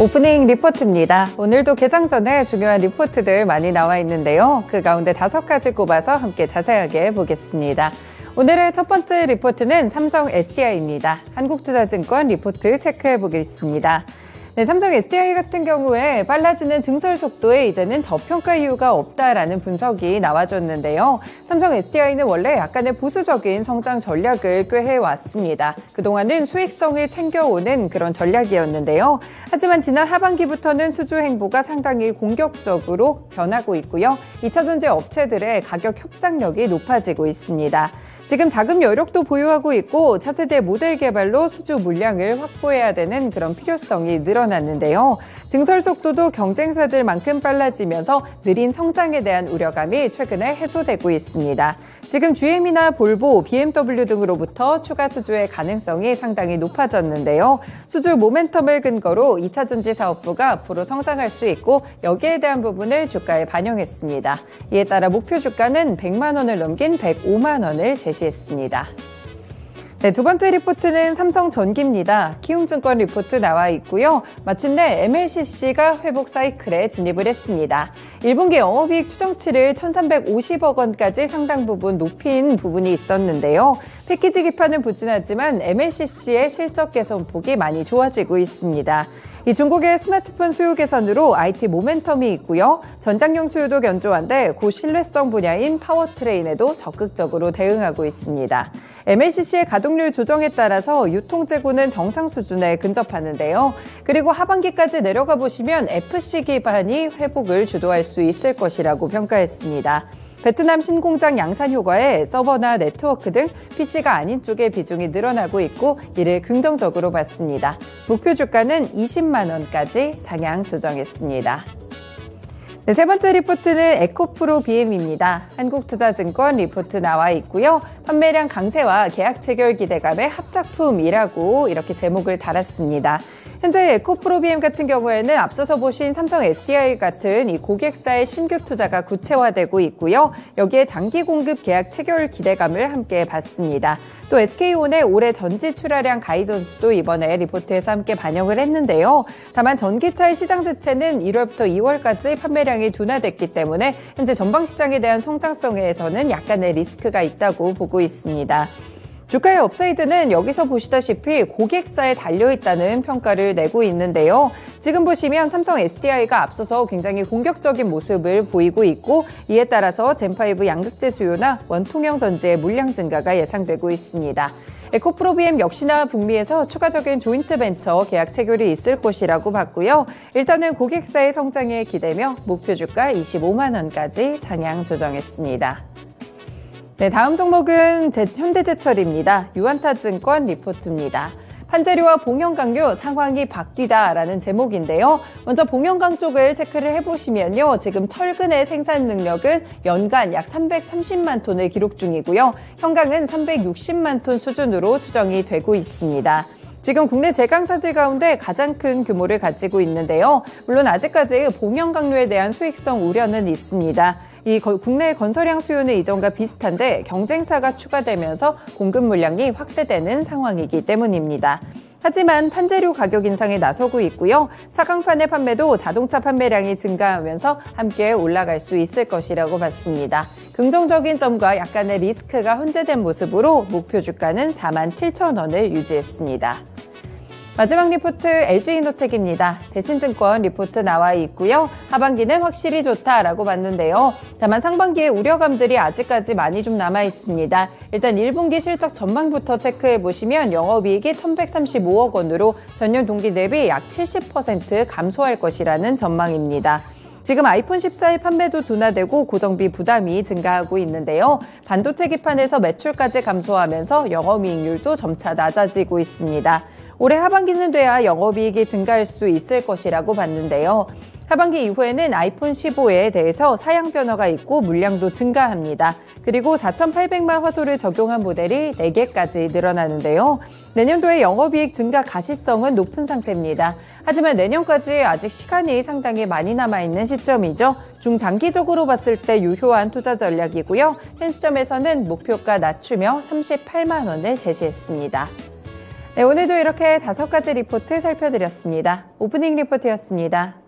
오프닝 리포트입니다. 오늘도 개장 전에 중요한 리포트들 많이 나와 있는데요. 그 가운데 다섯 가지 꼽아서 함께 자세하게 보겠습니다. 오늘의 첫 번째 리포트는 삼성 SDI입니다. 한국투자증권 리포트 체크해 보겠습니다. 네, 삼성 SDI 같은 경우에 빨라지는 증설 속도에 이제는 저평가 이유가 없다라는 분석이 나와줬는데요. 삼성 SDI는 원래 약간의 보수적인 성장 전략을 꾀해 왔습니다. 그동안은 수익성을 챙겨오는 그런 전략이었는데요. 하지만 지난 하반기부터는 수주 행보가 상당히 공격적으로 변하고 있고요. 2차 전지 업체들의 가격 협상력이 높아지고 있습니다. 지금 자금 여력도 보유하고 있고 차세대 모델 개발로 수주 물량을 확보해야 되는 그런 필요성이 늘어났는데요. 증설 속도도 경쟁사들만큼 빨라지면서 느린 성장에 대한 우려감이 최근에 해소되고 있습니다. 지금 GM이나 볼보, BMW 등으로부터 추가 수주의 가능성이 상당히 높아졌는데요. 수주 모멘텀을 근거로 2차 전지 사업부가 앞으로 성장할 수 있고 여기에 대한 부분을 주가에 반영했습니다. 이에 따라 목표 주가는 100만 원을 넘긴 105만 원을 제시했습니다. 네, 두 번째 리포트는 삼성전기입니다. 키움증권 리포트 나와 있고요. 마침내 MLCC가 회복 사이클에 진입을 했습니다. 1분기 영업이익 추정치를 1,350억 원까지 상당 부분 높인 부분이 있었는데요. 패키지 기판은 부진하지만 MLCC의 실적 개선폭이 많이 좋아지고 있습니다. 이 중국의 스마트폰 수요 개선으로 IT 모멘텀이 있고요. 전장용 수요도 견조한데 고신뢰성 분야인 powertrain에도 적극적으로 대응하고 있습니다. MLCC의 가동률 조정에 따라서 유통 재고는 정상 수준에 근접하는데요. 그리고 하반기까지 내려가 보시면 FC 기판이 회복을 주도할 수 있을 것이라고 평가했습니다. 베트남 신공장 양산 효과에 서버나 네트워크 등 PC가 아닌 쪽의 비중이 늘어나고 있고 이를 긍정적으로 봤습니다. 목표 주가는 20만 원까지 상향 조정했습니다. 네, 세 번째 리포트는 에코프로비엠입니다. 한국투자증권 리포트 나와 있고요. 판매량 강세와 계약 체결 기대감의 합작품이라고 이렇게 제목을 달았습니다. 현재 에코프로비엠 같은 경우에는 앞서서 보신 삼성 SDI 같은 이 고객사의 신규 투자가 구체화되고 있고요. 여기에 장기 공급 계약 체결 기대감을 함께 봤습니다. 또 SK온의 올해 전지 출하량 guidance도 이번에 리포트에서 함께 반영을 했는데요. 다만 전기차의 시장 자체는 1월부터 2월까지 판매량이 둔화됐기 때문에 현재 전방 시장에 대한 성장성에서는 약간의 리스크가 있다고 보고 있습니다. 주가의 upside는 여기서 보시다시피 고객사에 달려있다는 평가를 내고 있는데요. 지금 보시면 삼성 SDI가 앞서서 굉장히 공격적인 모습을 보이고 있고 이에 따라서 Gen5 양극재 수요나 원통형 전지의 물량 증가가 예상되고 있습니다. 에코프로비엠 역시나 북미에서 추가적인 조인트 벤처 계약 체결이 있을 것이라고 봤고요. 일단은 고객사의 성장에 기대며 목표 주가 25만 원까지 상향 조정했습니다. 네, 다음 종목은 현대제철입니다. 유한타증권 리포트입니다. 판재료와 봉현강류 상황이 바뀌다라는 제목인데요. 먼저 봉현강 쪽을 체크를 해보시면요. 지금 철근의 생산 능력은 연간 약 330만 톤을 기록 중이고요. 현강은 360만 톤 수준으로 추정이 되고 있습니다. 지금 국내 제강사들 가운데 가장 큰 규모를 가지고 있는데요. 물론 아직까지 봉현강류에 대한 수익성 우려는 있습니다. 이 국내 건설량 수요는 이전과 비슷한데 경쟁사가 추가되면서 공급 물량이 확대되는 상황이기 때문입니다. 하지만 판재료 가격 인상에 나서고 있고요. 사강판의 판매도 자동차 판매량이 증가하면서 함께 올라갈 수 있을 것이라고 봤습니다. 긍정적인 점과 약간의 리스크가 혼재된 모습으로 목표 주가는 4만 7천 원을 유지했습니다. 마지막 리포트 LG이노텍입니다. 대신증권 리포트 나와 있고요. 하반기는 확실히 좋다라고 봤는데요. 다만 상반기에 우려감들이 아직까지 많이 좀 남아 있습니다. 일단 1분기 실적 전망부터 체크해 보시면 영업이익이 1,135억 원으로 전년 동기 대비 약 70% 감소할 것이라는 전망입니다. 지금 아이폰 14의 판매도 둔화되고 고정비 부담이 증가하고 있는데요. 반도체 기판에서 매출까지 감소하면서 영업이익률도 점차 낮아지고 있습니다. 올해 하반기는 돼야 영업이익이 증가할 수 있을 것이라고 봤는데요. 하반기 이후에는 아이폰 15에 대해서 사양 변화가 있고 물량도 증가합니다. 그리고 4,800만 화소를 적용한 모델이 4개까지 늘어나는데요. 내년도에 영업이익 증가 가시성은 높은 상태입니다. 하지만 내년까지 아직 시간이 상당히 많이 남아있는 시점이죠. 중장기적으로 봤을 때 유효한 투자 전략이고요. 현 시점에서는 목표가 낮추며 38만 원을 제시했습니다. 네, 오늘도 이렇게 다섯 가지 리포트 살펴드렸습니다. 오프닝 리포트였습니다.